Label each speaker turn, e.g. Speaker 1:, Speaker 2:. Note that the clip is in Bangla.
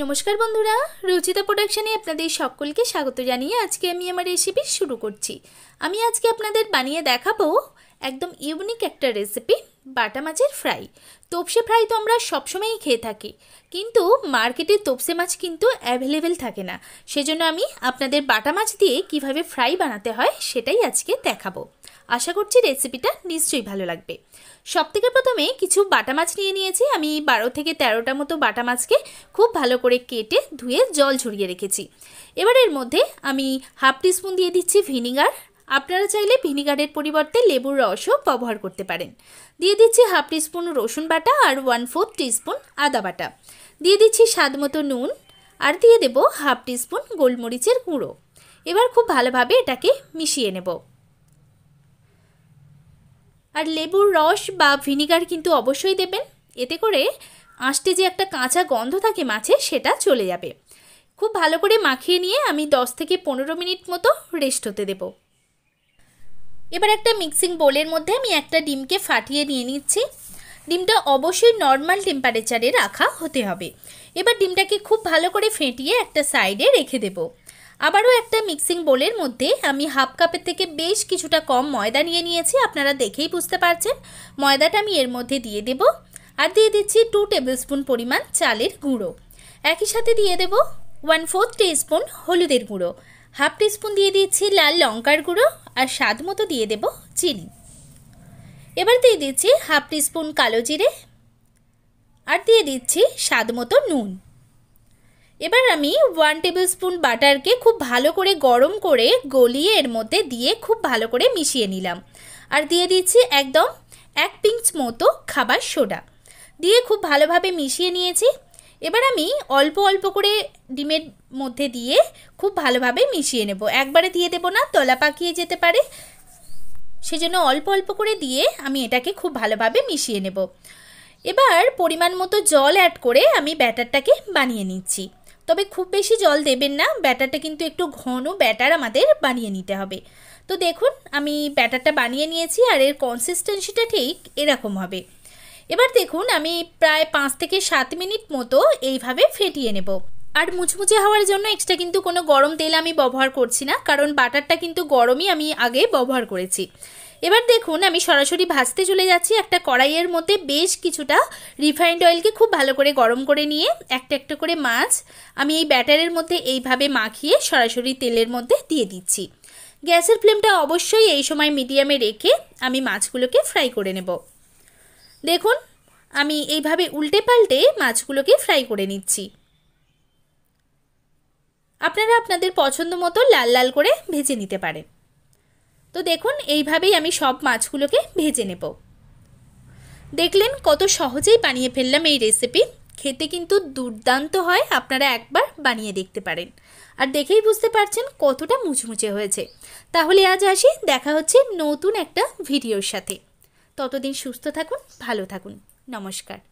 Speaker 1: নমস্কার বন্ধুরা, রুচিতা প্রোডাকশানে আপনাদের সকলকে স্বাগত জানিয়ে আজকে আমি আমার রেসিপি শুরু করছি। আমি আজকে আপনাদের বানিয়ে দেখাবো একদম ইউনিক একটা রেসিপি, বাটা মাছের ফ্রাই। তোপসে ফ্রাই তো আমরা সবসময়ই খেয়ে থাকি, কিন্তু মার্কেটে তোপসে মাছ কিন্তু অ্যাভেলেবেল থাকে না। সেজন্য আমি আপনাদের বাটা মাছ দিয়ে কীভাবে ফ্রাই বানাতে হয় সেটাই আজকে দেখাবো। আশা করছি রেসিপিটা নিশ্চয়ই ভালো লাগবে। সব থেকে প্রথমে কিছু বাটা মাছ নিয়ে নিয়েছি। আমি বারো থেকে তেরোটা মতো বাটা মাছকে খুব ভালো করে কেটে ধুয়ে জল ঝরিয়ে রেখেছি। এবার এর মধ্যে আমি হাফ টিস্পুন দিয়ে দিচ্ছি ভিনিগার। আপনারা চাইলে ভিনিগারের পরিবর্তে লেবুর রসও ব্যবহার করতে পারেন। দিয়ে দিচ্ছি হাফ টিস্পুন রসুন বাটা আর ওয়ান ফোর্থ টিস্পুন আদা বাটা। দিয়ে দিচ্ছি স্বাদ মতো নুন আর দিয়ে দেব হাফ টিস্পুন গোলমরিচের গুঁড়ো। এবার খুব ভালোভাবে এটাকে মিশিয়ে নেব। আর লেবুর রস বা ভিনিগার কিন্তু অবশ্যই দেবেন। এতে করে আঁশটে যে একটা কাঁচা গন্ধ থাকে মাছে, সেটা চলে যাবে। খুব ভালো করে মাখিয়ে নিয়ে আমি 10 থেকে পনেরো মিনিট মতো রেস্ট হতে দেব। এবার একটা মিক্সিং বোলের মধ্যে আমি একটা ডিমকে ফাটিয়ে নিয়ে নিচ্ছি। ডিমটা অবশ্যই নর্মাল টেম্পারেচারে রাখা হতে হবে। এবার ডিমটাকে খুব ভালো করে ফেটিয়ে একটা সাইডে রেখে দেবো। আবারও একটা মিক্সিং বোলের মধ্যে আমি হাফ কাপের থেকে বেশ কিছুটা কম ময়দা নিয়ে নিয়েছি, আপনারা দেখেই বুঝতে পারছেন। ময়দাটা আমি এর মধ্যে দিয়ে দেব আর দিয়ে দিচ্ছি টু টেবিল স্পুন পরিমাণ চালের গুঁড়ো। একই সাথে দিয়ে দেব ওয়ান ফোর্থ স্পুন হলুদের গুঁড়ো হাফ স্পুন দিয়ে দিচ্ছি লাল লঙ্কার গুঁড়ো আর স্বাদ মতো দিয়ে দেব চিনি। এবার দিয়ে দিচ্ছি হাফ স্পুন কালো জিরে আর দিয়ে দিচ্ছি স্বাদ মতো নুন। এবার আমি ওয়ান টেবিল স্পুন বাটারকে খুব ভালো করে গরম করে গলিয়ে এর মধ্যে দিয়ে খুব ভালো করে মিশিয়ে নিলাম। আর দিয়ে দিচ্ছি একদম এক পিঞ্চ মতো খাবার সোডা। দিয়ে খুব ভালোভাবে মিশিয়ে নিয়েছি। এবার আমি অল্প অল্প করে ডিমের মধ্যে দিয়ে খুব ভালোভাবে মিশিয়ে নেব। একবারে দিয়ে দেবো না, তলা পাকিয়ে যেতে পারে। সেজন্য অল্প অল্প করে দিয়ে আমি এটাকে খুব ভালোভাবে মিশিয়ে নেব। এবার পরিমাণ মতো জল অ্যাড করে আমি ব্যাটারটাকে বানিয়ে নিচ্ছি। তবে খুব বেশি জল দেবেন না। ব্যাটারটা কিন্তু একটু ঘন ব্যাটার আমাদের বানিয়ে নিতে হবে। তো দেখুন, আমি ব্যাটারটা বানিয়ে নিয়েছি আর এর কনসিস্টেন্সিটা ঠিক এরকম হবে। এবার দেখুন, আমি প্রায় পাঁচ থেকে সাত মিনিট মতো এইভাবে ফেটিয়ে নেব। আর মুচমুচে হওয়ার জন্য এক্সট্রা কিন্তু কোনো গরম তেল আমি ব্যবহার করছি না, কারণ বাটারটা কিন্তু গরমই আমি আগে ব্যবহার করেছি। এবার দেখুন, আমি সরাসরি ভাজতে চলে যাচ্ছি। একটা কড়াইয়ের মধ্যে বেশ কিছুটা রিফাইন্ড অয়েলকে খুব ভালো করে গরম করে নিয়ে একটা একটা করে মাছ আমি এই ব্যাটারের মধ্যে এইভাবে মাখিয়ে সরাসরি তেলের মধ্যে দিয়ে দিচ্ছি। গ্যাসের ফ্লেমটা অবশ্যই এই সময় মিডিয়ামে রেখে আমি মাছগুলোকে ফ্রাই করে নেব। দেখুন, আমি এইভাবে উল্টে পাল্টে মাছগুলোকে ফ্রাই করে নিচ্ছি। আপনারা আপনাদের পছন্দ মতো লাল লাল করে ভেজে নিতে পারেন। তো দেখুন, এইভাবেই আমি সব মাছগুলোকে ভেজে নেব। দেখলেন কত সহজেই বানিয়ে ফেললাম এই রেসিপি খেতে কিন্তু দুর্দান্ত হয়, আপনারা একবার বানিয়ে দেখতে পারেন। আর দেখেই বুঝতে পারছেন কতটা মুচমুচে হয়েছে। তাহলে আজ আসি, দেখা হচ্ছে নতুন একটা ভিডিওর সাথে। ততদিন সুস্থ থাকুন, ভালো থাকুন। নমস্কার।